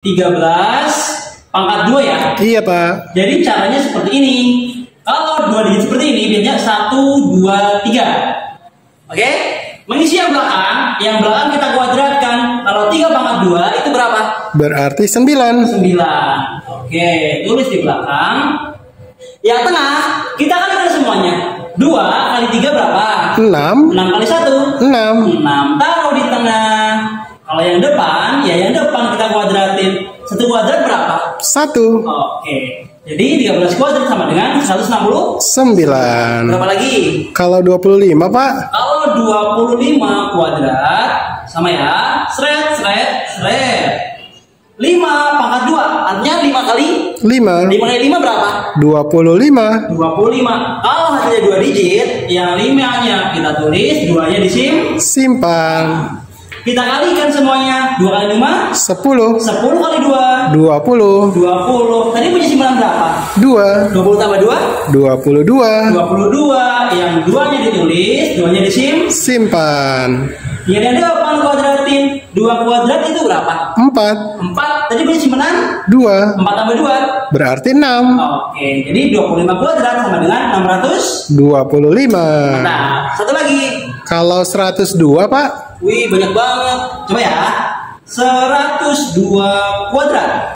13 pangkat 2 ya. Iya, Pak. Jadi caranya seperti ini. Kalau dua digit seperti ini biasanya 1 2 3. Oke? Mengisi yang belakang, yang belakang kita kuadratkan. Kalau 3 pangkat 2 itu berapa? Berarti 9. 9. Oke, tulis di belakang. Yang tengah, kita kalikan semuanya. 2 kali 3 berapa? 6. 6 kali 1. 6. 6 ya yang depan kita kuadratin. Satu kuadrat berapa? 1. Oke. Jadi 13 kuadrat sama dengan 160. 9. Berapa lagi? Kalau 25, Pak? Kalau 25 kuadrat sama ya, seret, seret, seret. 5 pangkat 2, artinya 5 kali 5. 5 kali 5 berapa? 25. 25. Kalau hasilnya 2 digit, yang 5-nya kita tulis, 2-nya di sim. Simpan. Kita kalikan semuanya. 2 kali 5, 10. 10 kali 2, 20. 20. Tadi punya simpanan berapa? 2. 20 tambah 2, 22. 22. Yang 2-nya ditulis, 2-nya di sim. Simpan. Yang yang depan kuadratin. 2 kuadrat itu berapa? 4. 4. Tadi punya simpanan 2. 4 tambah 2. Berarti 6. Oke, jadi 25 kuadrat sama dengan 600. 25. Nah, satu lagi. Kalau 102, Pak? Wih, banyak banget. Coba ya. 102 kuadrat.